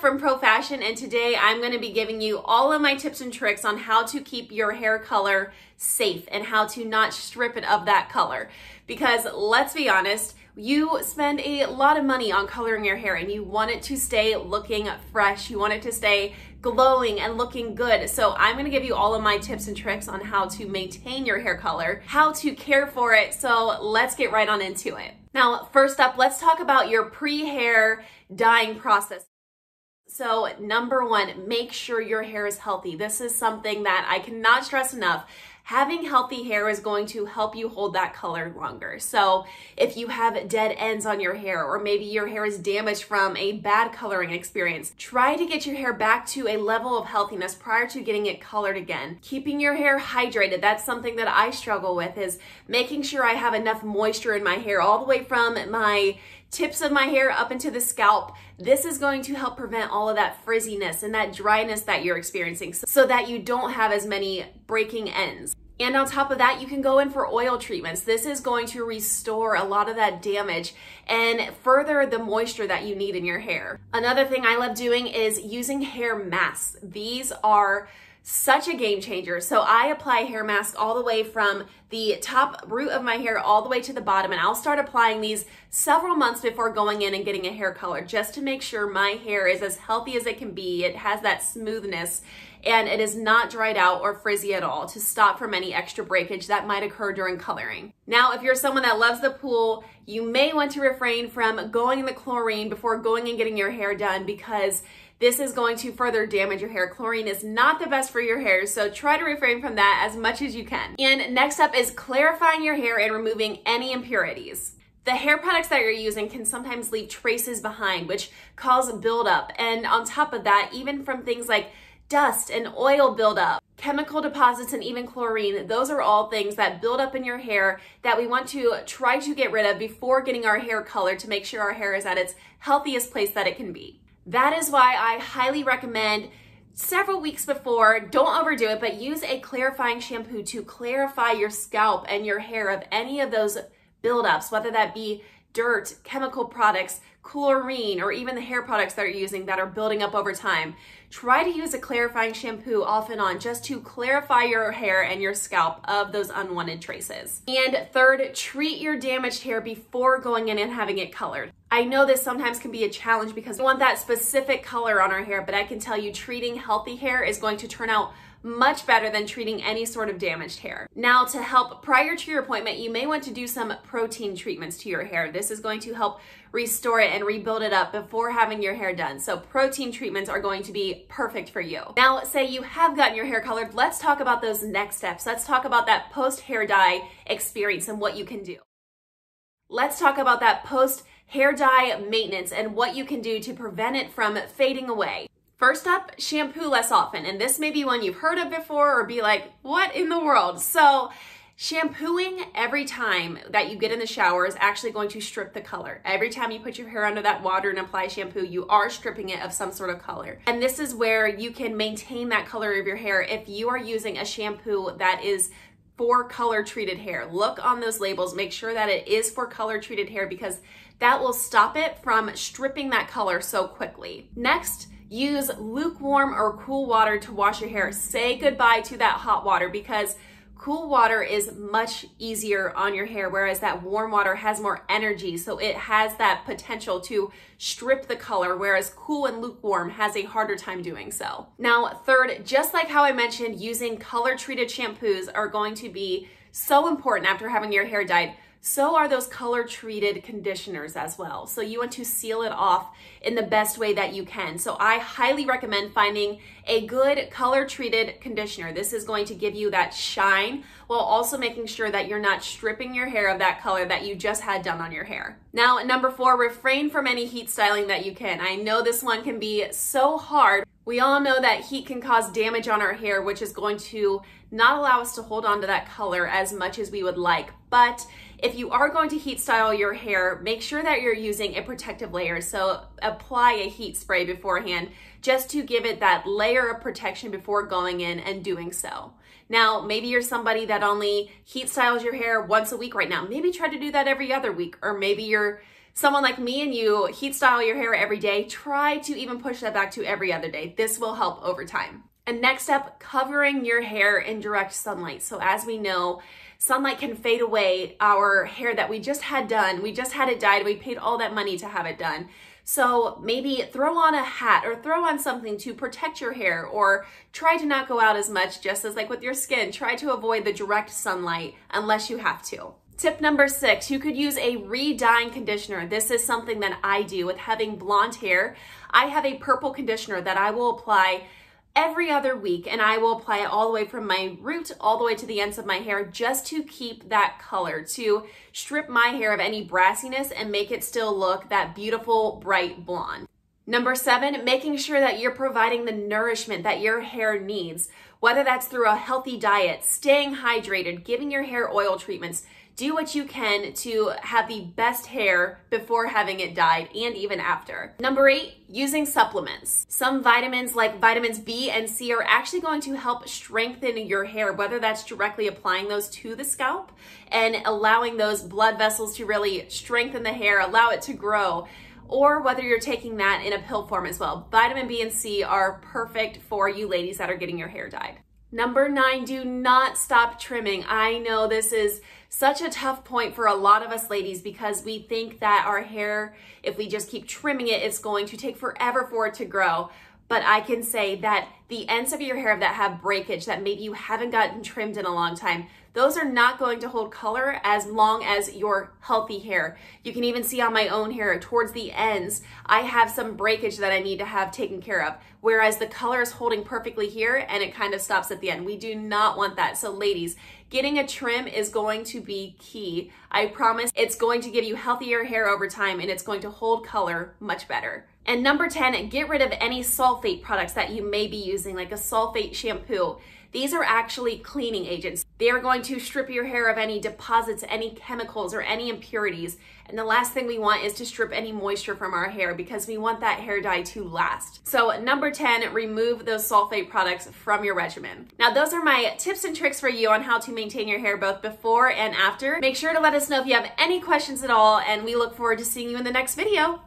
From Pro Fashion, and today I'm going to be giving you all of my tips and tricks on how to keep your hair color safe and how to not strip it of that color. Because let's be honest, you spend a lot of money on coloring your hair and you want it to stay looking fresh. You want it to stay glowing and looking good. So I'm gonna give you all of my tips and tricks on how to maintain your hair color, how to care for it. So let's get right on into it. Now, first up, let's talk about your pre-hair dyeing process. So, number one, make sure your hair is healthy. This is something that I cannot stress enough having healthy hair is going to help you hold that color longer. So if you have dead ends on your hair, or maybe your hair is damaged from a bad coloring experience, try to get your hair back to a level of healthiness prior to getting it colored again. Keeping your hair hydrated, that's something that I struggle with is making sure I have enough moisture in my hair all the way from my tips of my hair up into the scalp. This is going to help prevent all of that frizziness and that dryness that you're experiencing so that you don't have as many breaking ends. And on top of that, you can go in for oil treatments. This is going to restore a lot of that damage and further the moisture that you need in your hair. Another thing I love doing is using hair masks. These are such a game changer. So I apply hair mask all the way from the top root of my hair all the way to the bottom and I'll start applying these several months before going in and getting a hair color just to make sure my hair is as healthy as it can be. It has that smoothness and it is not dried out or frizzy at all to stop from any extra breakage that might occur during coloring. Now, if you're someone that loves the pool, you may want to refrain from going in the chlorine before going and getting your hair done because this is going to further damage your hair. Chlorine is not the best for your hair, so try to refrain from that as much as you can. And next up is clarifying your hair and removing any impurities. The hair products that you're using can sometimes leave traces behind, which cause buildup. And on top of that, even from things like dust and oil buildup, chemical deposits, and even chlorine, those are all things that build up in your hair that we want to try to get rid of before getting our hair colored to make sure our hair is at its healthiest place that it can be. That is why I highly recommend several weeks before, don't overdo it, but use a clarifying shampoo to clarify your scalp and your hair of any of those buildups, whether that be dirt, chemical products, chlorine, or even the hair products that you're using that are building up over time. Try to use a clarifying shampoo off and on just to clarify your hair and your scalp of those unwanted traces. And third, treat your damaged hair before going in and having it colored. I know this sometimes can be a challenge because we want that specific color on our hair, but I can tell you treating healthy hair is going to turn out much better than treating any sort of damaged hair. Now to help prior to your appointment, you may want to do some protein treatments to your hair. This is going to help restore it and rebuild it up before having your hair done. So protein treatments are going to be perfect for you. Now, say you have gotten your hair colored, let's talk about those next steps. Let's talk about that post hair dye experience and what you can do. Let's talk about that post hair dye maintenance and what you can do to prevent it from fading away. First up, shampoo less often. And this may be one you've heard of before or be like, what in the world? So shampooing every time that you get in the shower is actually going to strip the color. Every time you put your hair under that water and apply shampoo, you are stripping it of some sort of color. And this is where you can maintain that color of your hair if you are using a shampoo that is for color treated hair. Look on those labels, make sure that it is for color treated hair because that will stop it from stripping that color so quickly. Next, use lukewarm or cool water to wash your hair. Say goodbye to that hot water because cool water is much easier on your hair, whereas that warm water has more energy. So it has that potential to strip the color, whereas cool and lukewarm has a harder time doing so. Now, third, just like how I mentioned, using color treated shampoos are going to be so important after having your hair dyed so are those color treated conditioners as well. So you want to seal it off in the best way that you can. So I highly recommend finding a good color treated conditioner. This is going to give you that shine while also making sure that you're not stripping your hair of that color that you just had done on your hair. Now, number four, refrain from any heat styling that you can. I know this one can be so hard. We all know that heat can cause damage on our hair, which is going to not allow us to hold on to that color as much as we would like. But if you are going to heat style your hair, make sure that you're using a protective layer. So apply a heat spray beforehand just to give it that layer of protection before going in and doing so. Now, maybe you're somebody that only heat styles your hair once a week right now. Maybe try to do that every other week, or maybe you're someone like me and you heat style your hair every day, try to even push that back to every other day. This will help over time. And next up, covering your hair in direct sunlight. So as we know, sunlight can fade away our hair that we just had done. We just had it dyed. We paid all that money to have it done. So maybe throw on a hat or throw on something to protect your hair or try to not go out as much just as like with your skin. Try to avoid the direct sunlight unless you have to. Tip number six, you could use a re-dyeing conditioner. This is something that I do with having blonde hair. I have a purple conditioner that I will apply every other week and I will apply it all the way from my root all the way to the ends of my hair just to keep that color, to strip my hair of any brassiness and make it still look that beautiful bright blonde. Number seven, making sure that you're providing the nourishment that your hair needs, whether that's through a healthy diet, staying hydrated, giving your hair oil treatments, do what you can to have the best hair before having it dyed and even after. Number eight, using supplements. Some vitamins like vitamins B and C are actually going to help strengthen your hair, whether that's directly applying those to the scalp and allowing those blood vessels to really strengthen the hair, allow it to grow or whether you're taking that in a pill form as well. Vitamin B and C are perfect for you ladies that are getting your hair dyed. Number nine, do not stop trimming. I know this is such a tough point for a lot of us ladies because we think that our hair, if we just keep trimming it, it's going to take forever for it to grow. But I can say that the ends of your hair that have breakage that maybe you haven't gotten trimmed in a long time, those are not going to hold color as long as your healthy hair. You can even see on my own hair towards the ends, I have some breakage that I need to have taken care of. Whereas the color is holding perfectly here and it kind of stops at the end. We do not want that. So ladies, getting a trim is going to be key. I promise it's going to give you healthier hair over time and it's going to hold color much better. And number 10, get rid of any sulfate products that you may be using, like a sulfate shampoo. These are actually cleaning agents. They are going to strip your hair of any deposits, any chemicals, or any impurities. And the last thing we want is to strip any moisture from our hair because we want that hair dye to last. So number 10, remove those sulfate products from your regimen. Now those are my tips and tricks for you on how to maintain your hair both before and after. Make sure to let us know if you have any questions at all and we look forward to seeing you in the next video.